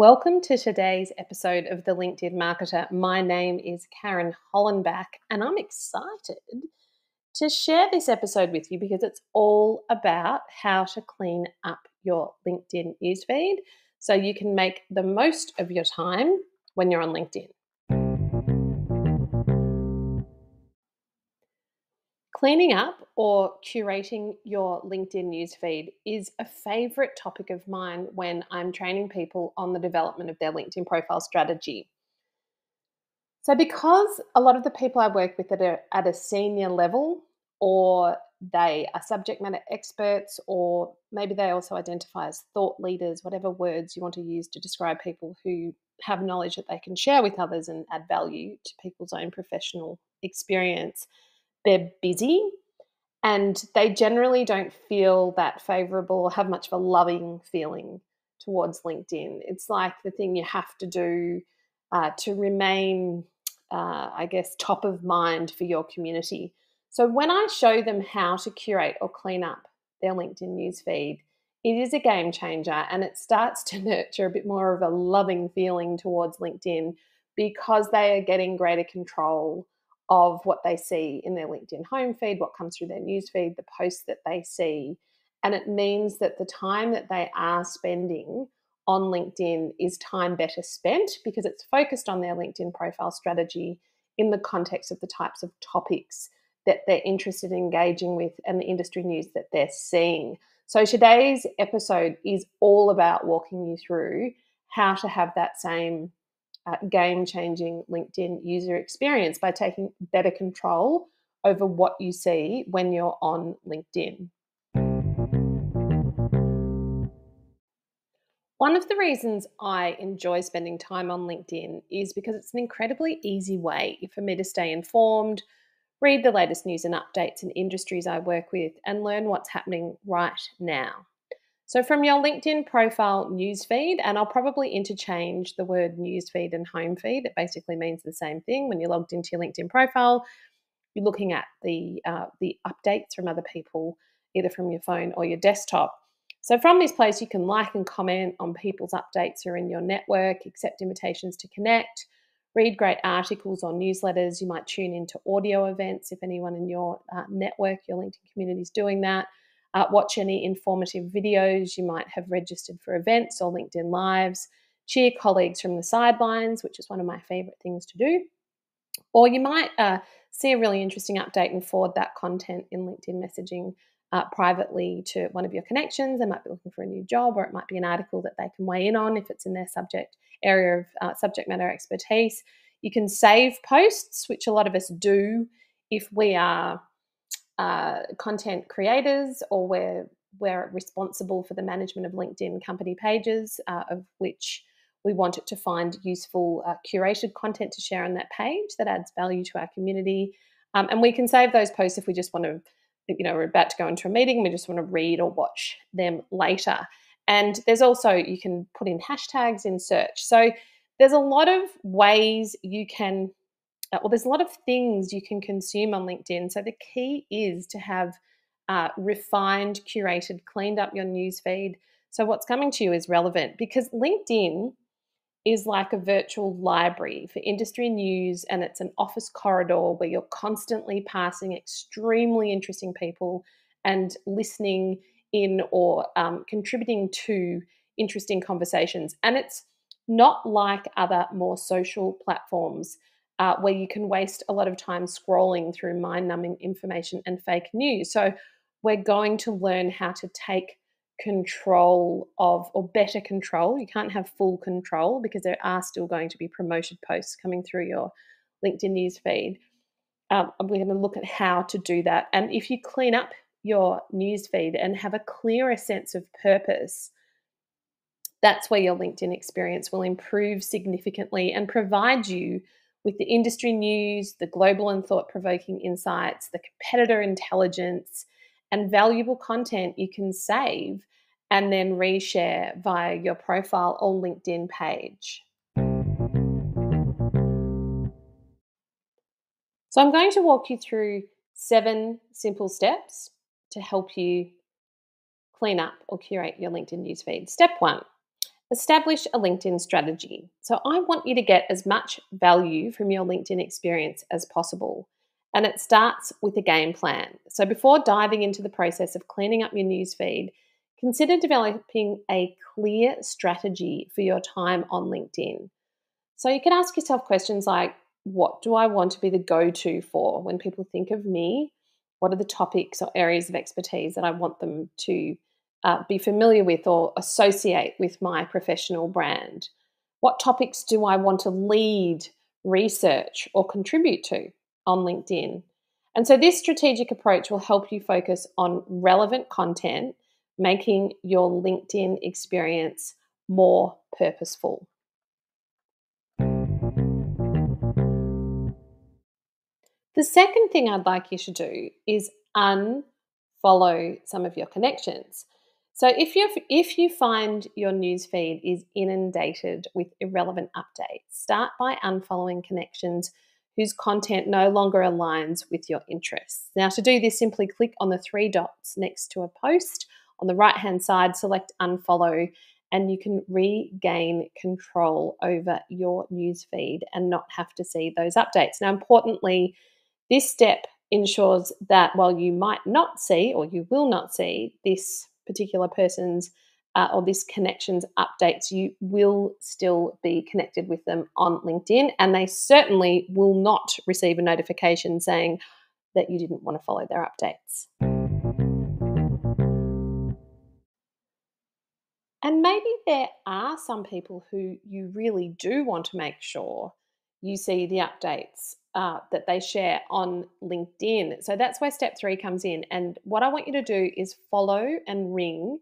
Welcome to today's episode of The LinkedIn Marketer. My name is Karen Hollenbach, and I'm excited to share this episode with you because it's all about how to clean up your LinkedIn newsfeed so you can make the most of your time when you're on LinkedIn. Cleaning up or curating your LinkedIn newsfeed is a favorite topic of mine when I'm training people on the development of their LinkedIn profile strategy. So, because a lot of the people I work with are at a senior level, or they are subject matter experts, or maybe they also identify as thought leaders, whatever words you want to use to describe people who have knowledge that they can share with others and add value to people's own professional experience they're busy and they generally don't feel that favorable or have much of a loving feeling towards LinkedIn. It's like the thing you have to do uh, to remain, uh, I guess, top of mind for your community. So when I show them how to curate or clean up their LinkedIn newsfeed, it is a game changer and it starts to nurture a bit more of a loving feeling towards LinkedIn because they are getting greater control of what they see in their LinkedIn home feed, what comes through their news feed, the posts that they see. And it means that the time that they are spending on LinkedIn is time better spent because it's focused on their LinkedIn profile strategy in the context of the types of topics that they're interested in engaging with and the industry news that they're seeing. So today's episode is all about walking you through how to have that same uh, game changing LinkedIn user experience by taking better control over what you see when you're on LinkedIn. One of the reasons I enjoy spending time on LinkedIn is because it's an incredibly easy way for me to stay informed, read the latest news and updates in industries I work with, and learn what's happening right now. So from your LinkedIn profile newsfeed, and I'll probably interchange the word newsfeed and home feed. It basically means the same thing. When you're logged into your LinkedIn profile, you're looking at the uh, the updates from other people, either from your phone or your desktop. So from this place, you can like and comment on people's updates or in your network, accept invitations to connect, read great articles or newsletters. You might tune into audio events if anyone in your uh, network, your LinkedIn community is doing that uh, watch any informative videos you might have registered for events or LinkedIn Lives, cheer colleagues from the sidelines, which is one of my favorite things to do. Or you might uh, see a really interesting update and forward that content in LinkedIn messaging uh, privately to one of your connections. They might be looking for a new job, or it might be an article that they can weigh in on if it's in their subject area of uh, subject matter expertise. You can save posts, which a lot of us do if we are uh, content creators or we're we're responsible for the management of LinkedIn company pages, uh, of which we want it to find useful uh, curated content to share on that page that adds value to our community. Um, and we can save those posts if we just want to, you know, we're about to go into a meeting, we just want to read or watch them later. And there's also, you can put in hashtags in search. So there's a lot of ways you can well, there's a lot of things you can consume on LinkedIn. So the key is to have uh, refined, curated, cleaned up your newsfeed. So what's coming to you is relevant because LinkedIn is like a virtual library for industry news and it's an office corridor where you're constantly passing extremely interesting people and listening in or um, contributing to interesting conversations. And it's not like other more social platforms uh, where you can waste a lot of time scrolling through mind numbing information and fake news. So, we're going to learn how to take control of, or better control. You can't have full control because there are still going to be promoted posts coming through your LinkedIn news feed. Um, we're going to look at how to do that. And if you clean up your news feed and have a clearer sense of purpose, that's where your LinkedIn experience will improve significantly and provide you with the industry news, the global and thought provoking insights, the competitor intelligence, and valuable content you can save and then reshare via your profile or LinkedIn page. So, I'm going to walk you through seven simple steps to help you clean up or curate your LinkedIn newsfeed. Step one Establish a LinkedIn strategy. So, I want you to get as much value from your LinkedIn experience as possible. And it starts with a game plan. So, before diving into the process of cleaning up your newsfeed, consider developing a clear strategy for your time on LinkedIn. So, you can ask yourself questions like what do I want to be the go to for when people think of me? What are the topics or areas of expertise that I want them to uh, be familiar with or associate with my professional brand? What topics do I want to lead, research, or contribute to on LinkedIn? And so, this strategic approach will help you focus on relevant content, making your LinkedIn experience more purposeful. The second thing I'd like you to do is unfollow some of your connections. So if you if you find your newsfeed is inundated with irrelevant updates, start by unfollowing connections whose content no longer aligns with your interests. Now to do this simply click on the three dots next to a post on the right-hand side, select unfollow and you can regain control over your newsfeed and not have to see those updates. Now importantly, this step ensures that while you might not see or you will not see this particular person's uh, or this connections updates, you will still be connected with them on LinkedIn. And they certainly will not receive a notification saying that you didn't want to follow their updates. And maybe there are some people who you really do want to make sure you see the updates uh, that they share on LinkedIn. So that's where step three comes in. And what I want you to do is follow and ring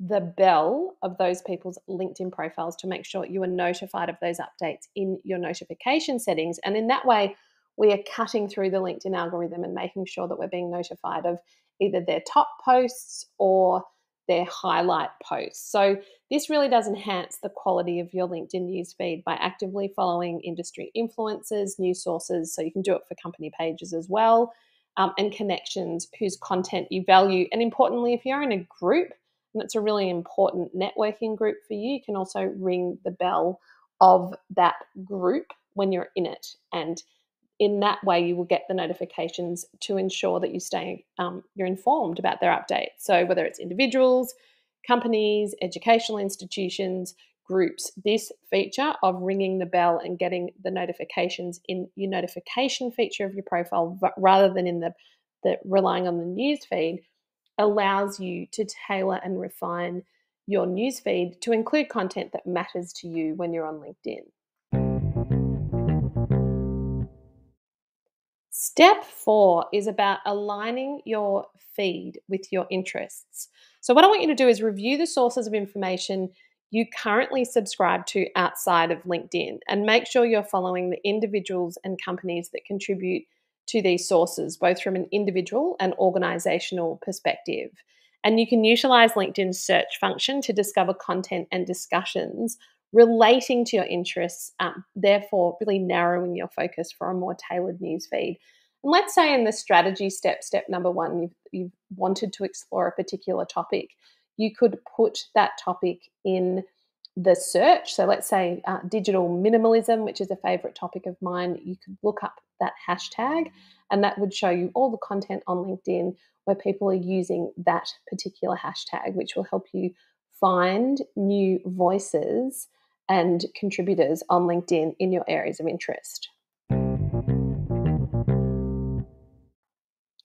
the bell of those people's LinkedIn profiles to make sure you are notified of those updates in your notification settings. And in that way, we are cutting through the LinkedIn algorithm and making sure that we're being notified of either their top posts or their highlight posts. So this really does enhance the quality of your LinkedIn newsfeed by actively following industry influencers, news sources. So you can do it for company pages as well, um, and connections whose content you value. And importantly, if you're in a group, and it's a really important networking group for you, you can also ring the bell of that group when you're in it and in that way you will get the notifications to ensure that you stay um, you're informed about their updates so whether it's individuals companies educational institutions groups this feature of ringing the bell and getting the notifications in your notification feature of your profile rather than in the, the relying on the news feed allows you to tailor and refine your newsfeed to include content that matters to you when you're on LinkedIn. Step four is about aligning your feed with your interests. So, what I want you to do is review the sources of information you currently subscribe to outside of LinkedIn and make sure you're following the individuals and companies that contribute to these sources, both from an individual and organizational perspective. And you can utilize LinkedIn's search function to discover content and discussions relating to your interests, um, therefore, really narrowing your focus for a more tailored news feed. And let's say in the strategy step, step number one, you've, you've wanted to explore a particular topic, you could put that topic in the search. So let's say uh, digital minimalism, which is a favorite topic of mine, you could look up that hashtag and that would show you all the content on LinkedIn where people are using that particular hashtag, which will help you find new voices and contributors on LinkedIn in your areas of interest.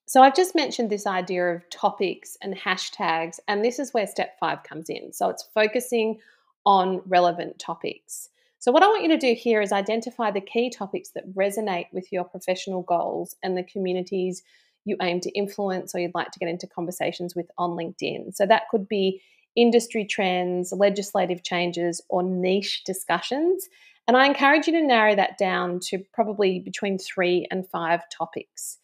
So I've just mentioned this idea of topics and hashtags, and this is where step five comes in. So it's focusing on relevant topics. So, what I want you to do here is identify the key topics that resonate with your professional goals and the communities you aim to influence or you'd like to get into conversations with on LinkedIn. So, that could be industry trends, legislative changes, or niche discussions. And I encourage you to narrow that down to probably between three and five topics.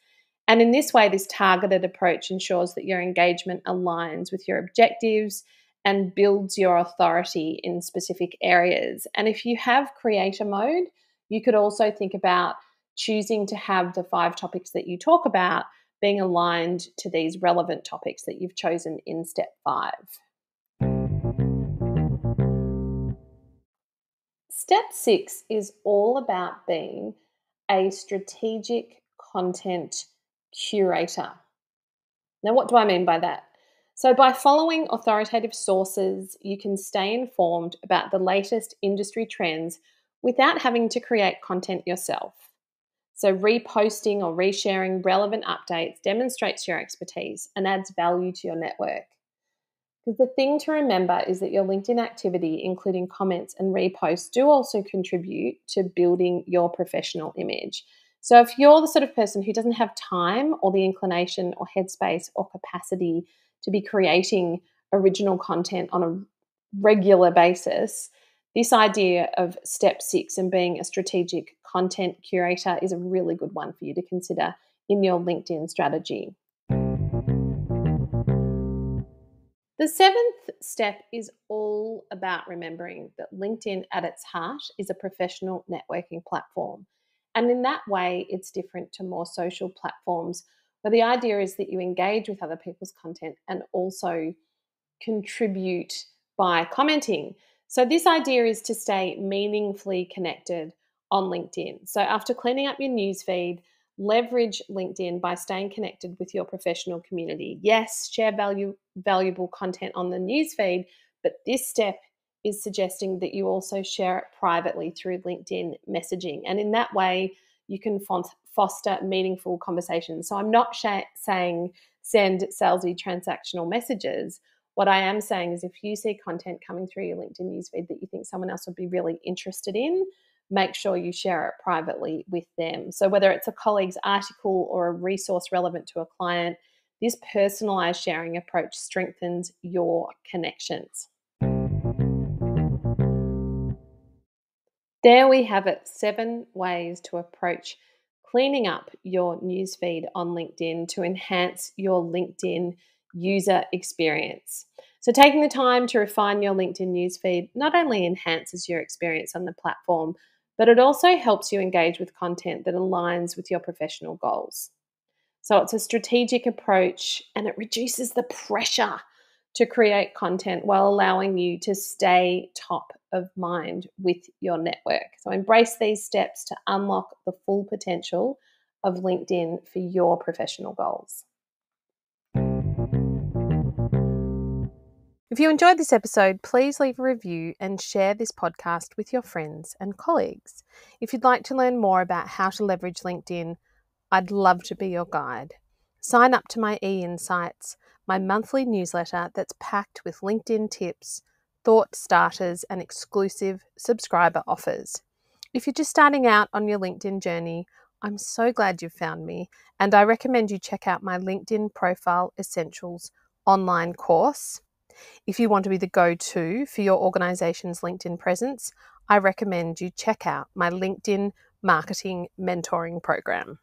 And in this way, this targeted approach ensures that your engagement aligns with your objectives and builds your authority in specific areas. And if you have creator mode, you could also think about choosing to have the five topics that you talk about being aligned to these relevant topics that you've chosen in step five. Step six is all about being a strategic content curator. Now, what do I mean by that? So, by following authoritative sources, you can stay informed about the latest industry trends without having to create content yourself. So, reposting or resharing relevant updates demonstrates your expertise and adds value to your network. Because the thing to remember is that your LinkedIn activity, including comments and reposts, do also contribute to building your professional image. So, if you're the sort of person who doesn't have time or the inclination or headspace or capacity to be creating original content on a regular basis, this idea of step six and being a strategic content curator is a really good one for you to consider in your LinkedIn strategy. The seventh step is all about remembering that LinkedIn at its heart is a professional networking platform. And in that way, it's different to more social platforms where the idea is that you engage with other people's content and also contribute by commenting. So, this idea is to stay meaningfully connected on LinkedIn. So, after cleaning up your newsfeed, leverage LinkedIn by staying connected with your professional community. Yes, share value, valuable content on the newsfeed, but this step is suggesting that you also share it privately through LinkedIn messaging. And in that way, you can foster meaningful conversations. So I'm not sh- saying send salesy transactional messages. What I am saying is if you see content coming through your LinkedIn newsfeed that you think someone else would be really interested in, make sure you share it privately with them. So, whether it's a colleague's article or a resource relevant to a client, this personalized sharing approach strengthens your connections. There we have it seven ways to approach cleaning up your newsfeed on LinkedIn to enhance your LinkedIn user experience. So, taking the time to refine your LinkedIn newsfeed not only enhances your experience on the platform, but it also helps you engage with content that aligns with your professional goals. So it's a strategic approach and it reduces the pressure to create content while allowing you to stay top of mind with your network. So embrace these steps to unlock the full potential of LinkedIn for your professional goals. If you enjoyed this episode, please leave a review and share this podcast with your friends and colleagues. If you'd like to learn more about how to leverage LinkedIn, I'd love to be your guide. Sign up to my e Insights, my monthly newsletter that's packed with LinkedIn tips, thought starters, and exclusive subscriber offers. If you're just starting out on your LinkedIn journey, I'm so glad you've found me, and I recommend you check out my LinkedIn Profile Essentials online course. If you want to be the go to for your organization's LinkedIn presence, I recommend you check out my LinkedIn Marketing Mentoring Program.